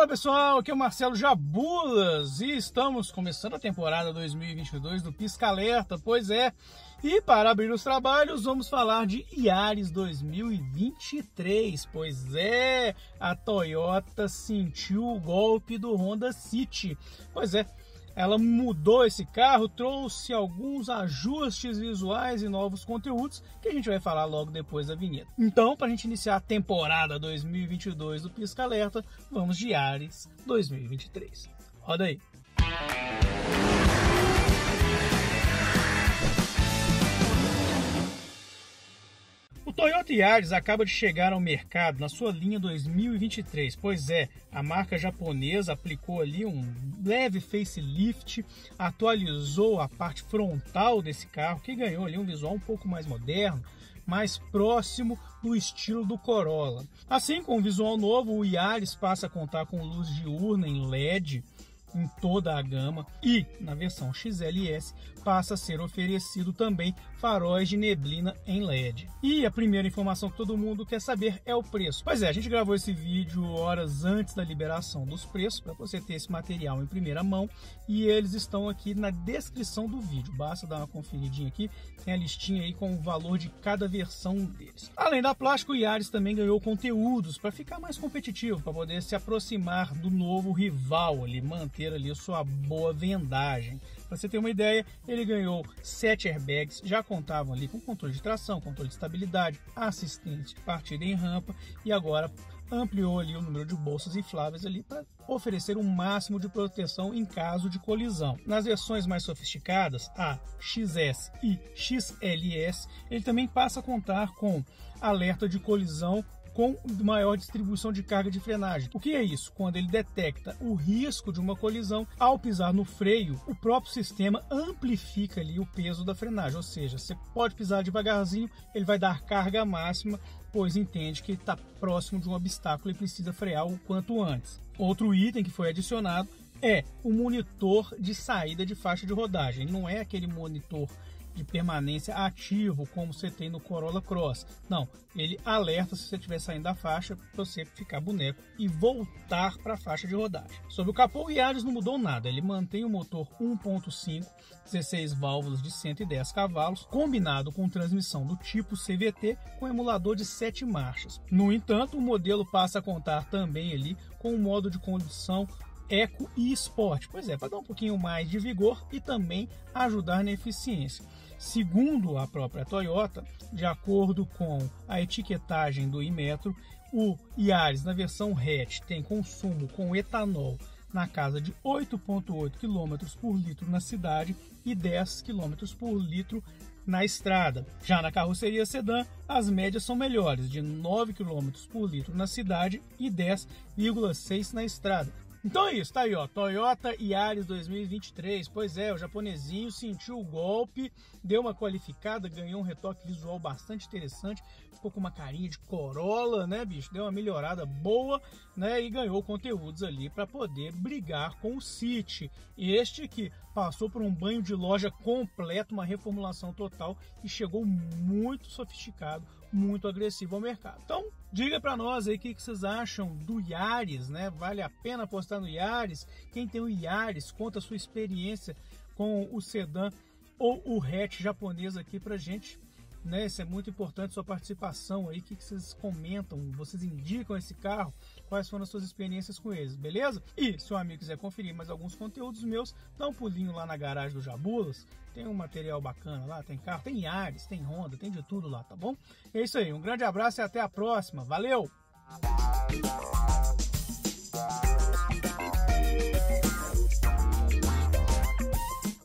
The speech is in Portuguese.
Fala pessoal, aqui é o Marcelo Jabulas e estamos começando a temporada 2022 do Pisca Alerta, pois é. E para abrir os trabalhos, vamos falar de Yaris 2023, pois é, a Toyota sentiu o golpe do Honda City. Pois é, ela mudou esse carro, trouxe alguns ajustes visuais e novos conteúdos que a gente vai falar logo depois da vinheta. Então, para a gente iniciar a temporada 2022 do Pisca Alerta, vamos de Ares 2023. Roda aí! Toyota Yaris acaba de chegar ao mercado na sua linha 2023, pois é, a marca japonesa aplicou ali um leve facelift, atualizou a parte frontal desse carro, que ganhou ali um visual um pouco mais moderno, mais próximo do estilo do Corolla. Assim, com o visual novo, o Yaris passa a contar com luz diurna em LED, em toda a gama e na versão XLS passa a ser oferecido também faróis de neblina em LED. E a primeira informação que todo mundo quer saber é o preço. Pois é, a gente gravou esse vídeo horas antes da liberação dos preços para você ter esse material em primeira mão e eles estão aqui na descrição do vídeo. Basta dar uma conferidinha aqui, tem a listinha aí com o valor de cada versão deles. Além da plástico, o Yaris também ganhou conteúdos para ficar mais competitivo, para poder se aproximar do novo rival, ali manter ali a sua boa vendagem. Para você ter uma ideia, ele ganhou 7 airbags, já contavam ali com controle de tração, controle de estabilidade, assistente de partida em rampa e agora ampliou ali o número de bolsas infláveis ali para oferecer um máximo de proteção em caso de colisão. Nas versões mais sofisticadas, a XS e XLS, ele também passa a contar com alerta de colisão com maior distribuição de carga de frenagem. O que é isso? Quando ele detecta o risco de uma colisão, ao pisar no freio, o próprio sistema amplifica ali o peso da frenagem, ou seja, você pode pisar devagarzinho, ele vai dar carga máxima, pois entende que está próximo de um obstáculo e precisa frear o quanto antes. Outro item que foi adicionado é o monitor de saída de faixa de rodagem. Não é aquele monitor de permanência ativo, como você tem no Corolla Cross. Não, ele alerta se você estiver saindo da faixa para você ficar boneco e voltar para a faixa de rodagem. Sobre o capô, o Yaris não mudou nada. Ele mantém o motor 1.5, 16 válvulas de 110 cavalos, combinado com transmissão do tipo CVT com emulador de 7 marchas. No entanto, o modelo passa a contar também ali com um modo de condução Eco e Sport. Pois é, para dar um pouquinho mais de vigor e também ajudar na eficiência. Segundo a própria Toyota, de acordo com a etiquetagem do Imetro, o Yaris na versão hatch tem consumo com etanol na casa de 8,8 km por litro na cidade e 10 km por litro na estrada. Já na carroceria sedã, as médias são melhores, de 9 km por litro na cidade e 10,6 na estrada. Então é isso, tá aí, ó. Toyota Yaris 2023. Pois é, o japonesinho sentiu o golpe, deu uma qualificada, ganhou um retoque visual bastante interessante, ficou com uma carinha de Corolla, né, bicho? Deu uma melhorada boa, né? E ganhou conteúdos ali para poder brigar com o City. Este que passou por um banho de loja completo, uma reformulação total e chegou muito sofisticado, muito agressivo ao mercado. Então, diga para nós aí o que, que vocês acham do Yaris, né? Vale a pena apostar no Yaris? Quem tem o Yaris, conta a sua experiência com o sedã ou o hatch japonês aqui pra gente né? Isso é muito importante sua participação aí, o que, que vocês comentam, vocês indicam esse carro, quais foram as suas experiências com eles, beleza? E se o amigo quiser conferir mais alguns conteúdos meus, dá um pulinho lá na garagem do Jabulas, tem um material bacana lá, tem carro, tem Ares, tem Honda, tem de tudo lá, tá bom? É isso aí, um grande abraço e até a próxima, valeu!